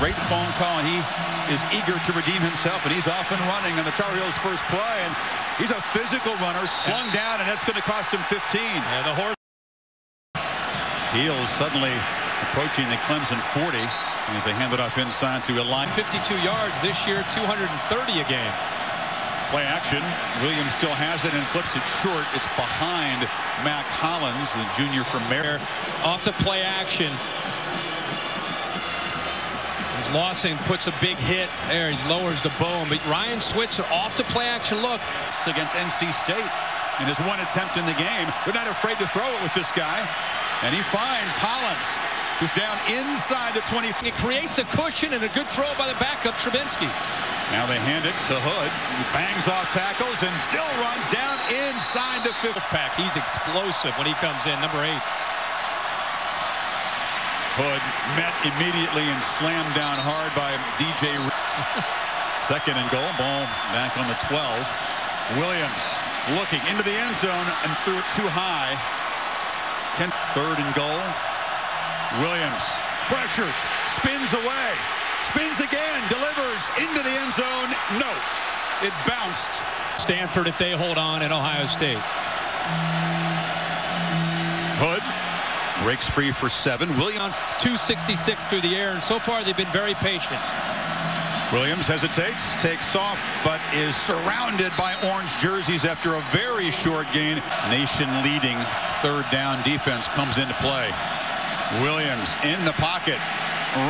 Great phone call, and he is eager to redeem himself, and he's off and running on the Tar Heels' first play, and he's a physical runner, slung down, and that's going to cost him 15. Yeah, the horse. Heels suddenly approaching the Clemson 40 as they hand it off inside to Eli. 52 yards this year, 230 a game. Play action. Williams still has it and flips it short. It's behind Mack Hollins, the junior from Mare. Off to play action. Lawson puts a big hit there. He lowers the bone. But Ryan Switzer off to play action. Look. Against NC State in his one attempt in the game. They're not afraid to throw it with this guy. And he finds Hollins, who's down inside the 20. It creates a cushion and a good throw by the backup, Trubisky. Now they hand it to Hood. He bangs off tackles and still runs down inside the fifth pack. He's explosive when he comes in, number eight. Hood met immediately and slammed down hard by DJ. Second and goal. Ball back on the 12. Williams looking into the end zone and threw it too high. Kent third and goal. Williams pressure spins away, spins again, delivers into the end zone. No, it bounced. Stanford if they hold on at Ohio State. Breaks free for seven. Williams 266 through the air, and so far they've been very patient. Williams hesitates, takes off, but is surrounded by orange jerseys after a very short gain. Nation-leading third down defense comes into play. Williams in the pocket,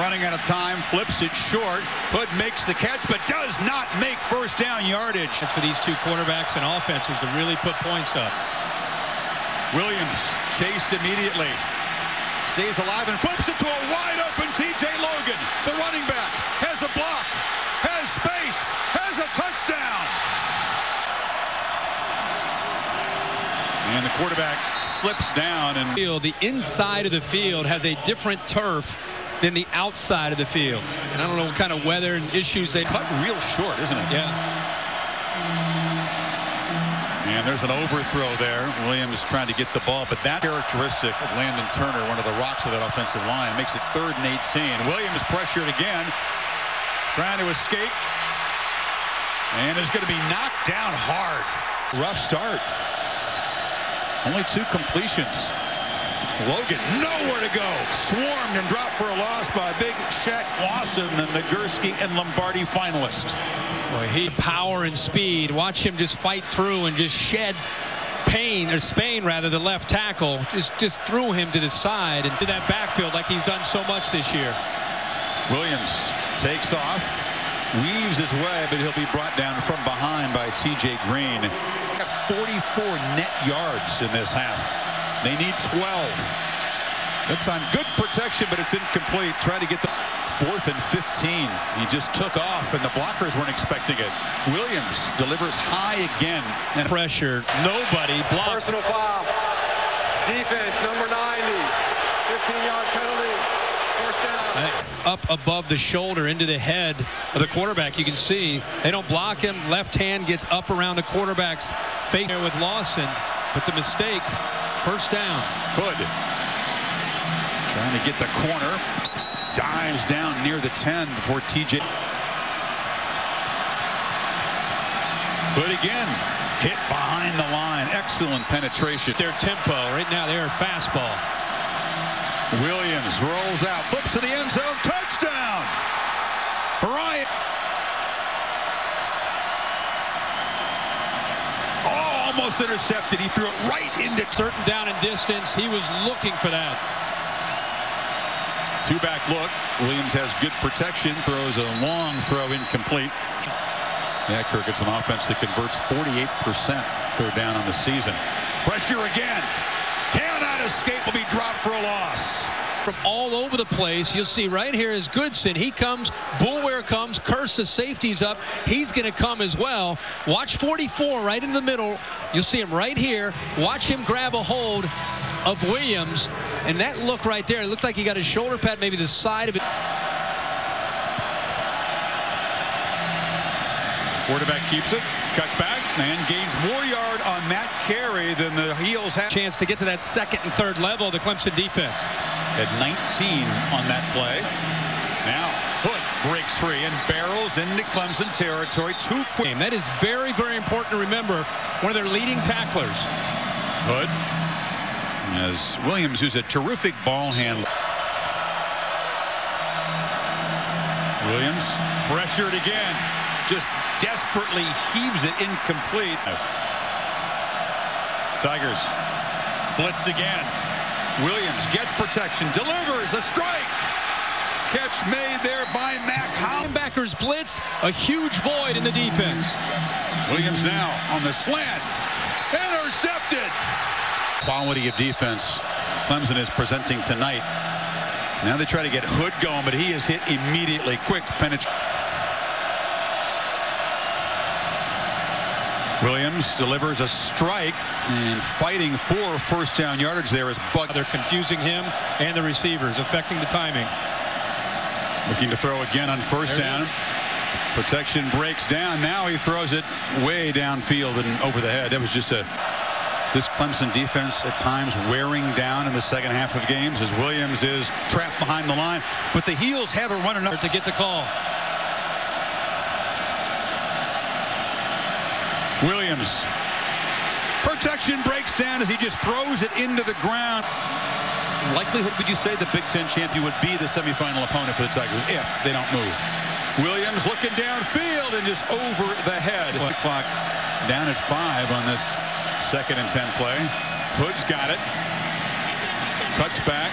running out of time, flips it short. Hood makes the catch, but does not make first down yardage. That's for these two quarterbacks and offenses to really put points up. Williams chased immediately. Stays alive and flips it to a wide open T.J. Logan. The running back has a block, has space, has a touchdown. And the quarterback slips down and the inside of the field has a different turf than the outside of the field. And I don't know what kind of weather and issues they cut real short, isn't it? Yeah. And there's an overthrow there. Williams trying to get the ball, but that characteristic of Landon Turner, one of the rocks of that offensive line, makes it third and 18. Williams pressured again, trying to escape, and is going to be knocked down hard. Rough start. Only two completions. Logan nowhere to go. Swarmed and dropped for a loss by big Shaq Lawson, the Nagurski and Lombardi finalist. Boy, he power and speed. Watch him just fight through and just shed pain, or Spain rather the left tackle just just threw him to the side and to that backfield like he's done so much this year. Williams takes off, weaves his way, but he'll be brought down from behind by T.J. Green. 44 net yards in this half. They need 12. That time, good protection, but it's incomplete. Try to get the fourth and 15. He just took off, and the blockers weren't expecting it. Williams delivers high again. And pressure. Nobody blocks. Personal foul. Defense, number 90. 15-yard penalty. First down. Up above the shoulder into the head of the quarterback. You can see they don't block him. Left hand gets up around the quarterback's face there with Lawson. But the mistake, first down. Hood trying to get the corner. Dives down near the 10 before TJ. Hood again. Hit behind the line. Excellent penetration. Their tempo. Right now they're fastball. Williams rolls out. Flips to the end zone. Touchdown. Bryant. Oh, almost intercepted. He threw it right into certain down and distance. He was looking for that. Two-back look. Williams has good protection. Throws a long throw incomplete. Yeah, Kirk, it's an offense that converts 48% third down on the season. Pressure again. Cannot escape. Will be dropped for a loss. From all over the place, you'll see right here is Goodson. He comes, Boulware comes, Kearse the safety's up. He's going to come as well. Watch 44 right in the middle. You'll see him right here. Watch him grab a hold of Williams. And that look right there, it looked like he got his shoulder pad, maybe the side of it. Quarterback keeps it, cuts back, and gains more yard on that carry than the Heels have. Chance to get to that second and third level of the Clemson defense. At 19 on that play. Now, Hood breaks free and barrels into Clemson territory. Too quick. That is very, very important to remember. One of their leading tacklers. Hood. As Williams, who's a terrific ball handler. Williams pressured again. Just desperately heaves it incomplete. Tigers blitz again. Williams gets protection, delivers a strike. Catch made there by Mack Howell. Backers blitzed, a huge void in the defense. Williams now on the slant. Intercepted. Quality of defense Clemson is presenting tonight. Now they try to get Hood going, but he is hit immediately. Quick penetration. Williams delivers a strike and fighting for first down yardage there is Buck. They're confusing him and the receivers, affecting the timing. Looking to throw again on first down. Protection breaks down. Now he throws it way downfield and over the head. That was just a this Clemson defense at times wearing down in the second half of games as Williams is trapped behind the line. But the heels have a running up to get the call. Williams. Protection breaks down as he just throws it into the ground. Likelihood would you say the Big Ten champion would be the semifinal opponent for the Tigers if they don't move? Williams looking downfield and just over the head. Clock down at five on this second and ten play. Hood's got it. Cuts back.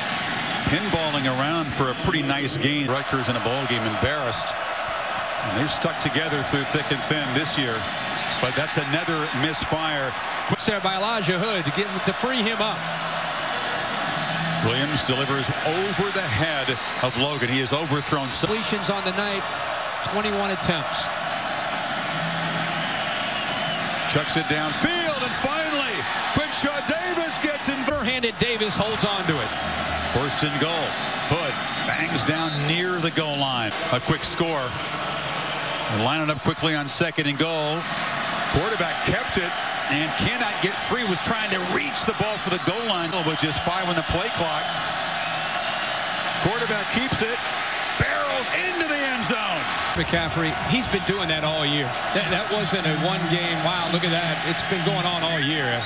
Pinballing around for a pretty nice gain. Rutgers in a ball game embarrassed. And they've stuck together through thick and thin this year. But that's another misfire. Puts there by Elijah Hood to get to free him up. Williams delivers over the head of Logan. He is overthrown. Completions on the night, 21 attempts. Chucks it downfield, and finally, Quinshad Davis gets in. Handed Davis holds on to it. First and goal. Hood bangs down near the goal line. A quick score. Lining up quickly on second and goal. Quarterback kept it and cannot get free. Was trying to reach the ball for the goal line, but just five on the play clock. Quarterback keeps it, barrels into the end zone. McCaffrey, he's been doing that all year. That, that wasn't a one game. Wow, look at that. It's been going on all year.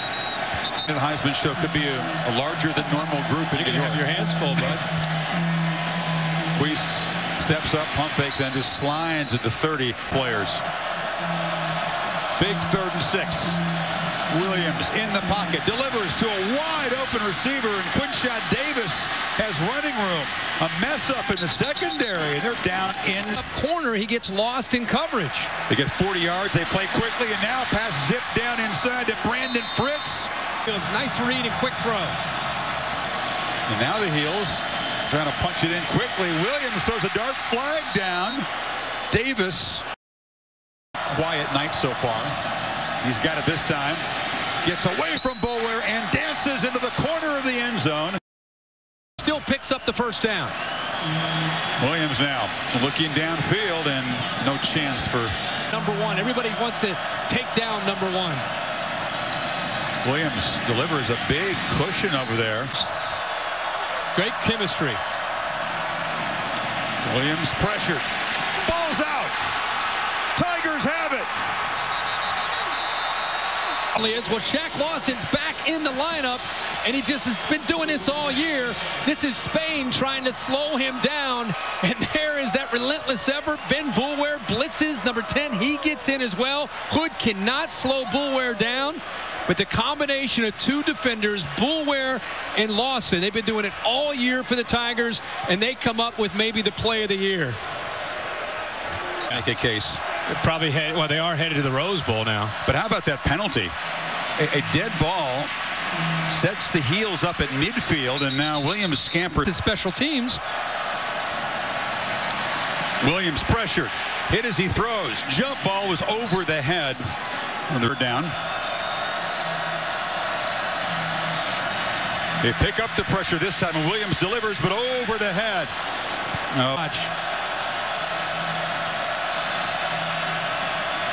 The Heisman show could be a, a larger than normal group. You're going to have your hands full, bud. Weiss steps up, pump fakes, and just slides at the 30 players. Big third and six. Williams in the pocket, delivers to a wide open receiver, and Quinshad Davis has running room. A mess up in the secondary, and they're down in. the corner, he gets lost in coverage. They get 40 yards, they play quickly, and now pass zip down inside to Brandon Fritz. Nice read and quick throw. And now the heels trying to punch it in quickly. Williams throws a dart flag down. Davis quiet night so far. He's got it this time. Gets away from Boulware and dances into the corner of the end zone. Still picks up the first down. Williams now looking downfield and no chance for number one. Everybody wants to take down number one. Williams delivers a big cushion over there. Great chemistry. Williams pressured. Ball's out. Tigers have it. Is well, Shaq Lawson's back in the lineup, and he just has been doing this all year. This is Spain trying to slow him down, and there is that relentless effort. Ben Boulware blitzes number 10. He gets in as well. Hood cannot slow Boulware down. But the combination of two defenders, Boulware and Lawson, they've been doing it all year for the Tigers, and they come up with maybe the play of the year. Make a case. They're probably head, well, they are headed to the Rose Bowl now. But how about that penalty? A, a dead ball sets the heels up at midfield, and now Williams scampered. The special teams. Williams pressured. Hit as he throws. Jump ball was over the head. And they're down. They pick up the pressure this time, and Williams delivers, but over the head. Oh. Watch.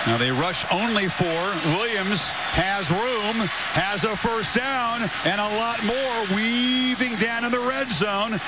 Now they rush only four. Williams has room, has a first down, and a lot more weaving down in the red zone.